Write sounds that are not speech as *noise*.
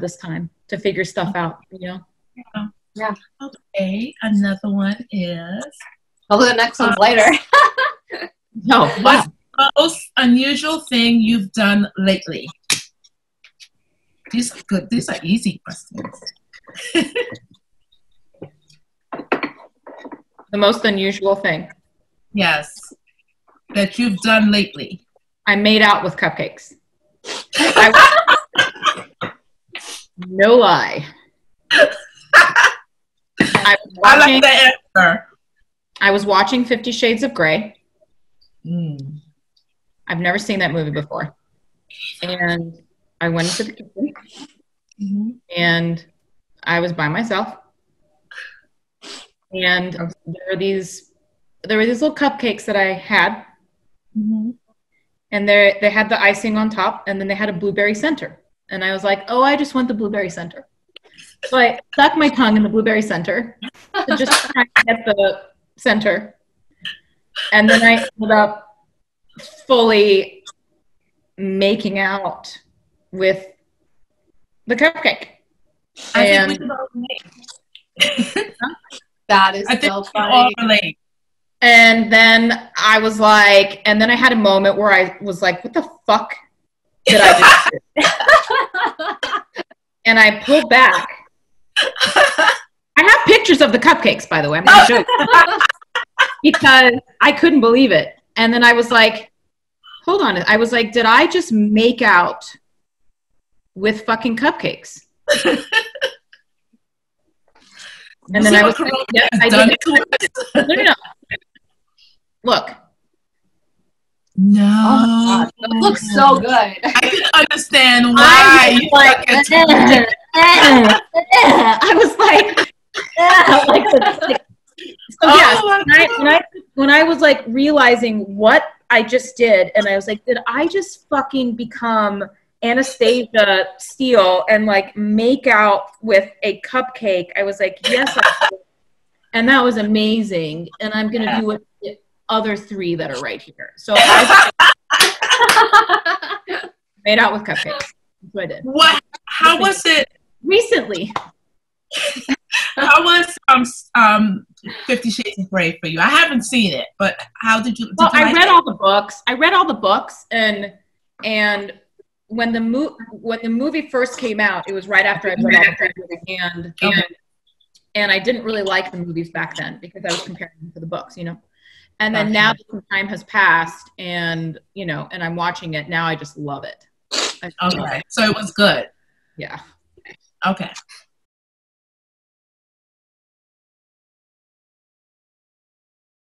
this time to figure stuff out. You know. Yeah. Yeah. Okay. Another one is Although the next one's later. Uh, no. *laughs* what's the most unusual thing you've done lately? These are good. These are easy questions. The most unusual thing. Yes. That you've done lately. I made out with cupcakes. *laughs* I- no lie. I was, *laughs* I watching, like the answer. I was watching Fifty Shades of Grey. Mm. I've never seen that movie before. And I went into the kitchen Mhm. and I was by myself. And there were these there were these little cupcakes that I had, Mhm. and they they had the icing on top, and then they had a blueberry center. And I was like, oh, I just want the blueberry center. So I stuck my tongue in the blueberry center to just *laughs* try to get the center. And then I ended up fully making out with the cupcake. I think we can all relate. that is I think so we can all funny. And then I was like, and then I had a moment where I was like, what the fuck did I just do? *laughs* And I pulled back. I have pictures of the cupcakes, by the way. I'm show *laughs* you. because I couldn't believe it. And then I was like, hold on. I was like, did I just make out with fucking cupcakes? *laughs* And then I was like, yes, I did. No, no, no. Look, No. Oh looks so good. I can understand *laughs* why I you was like, fucking uh, told it. Uh, uh. I was like, like, like- so *laughs* Oh yes, when I, when I when I was like realizing what I just did, and I was like, did I just fucking become Anastasia Steele and like make out with a cupcake? I was like, yes, I did. and that was amazing. And I'm gonna Yeah. do it. Other three that are right here. So I *laughs* made out with cupcakes. What I did What? How was it? recently. *laughs* How was um um Fifty Shades of Grey for you? I haven't seen it, but how did you? Did Well, you I like read it? all the books. I read all the books, and and when the mo- when the movie first came out, it was right after I read all the books, and and and I didn't really like the movies back then because I was comparing them to the books, you know. And then now that some time has passed, and you know, and I'm watching it now, I just love it. I love Okay, it. so it was good. Yeah. Okay,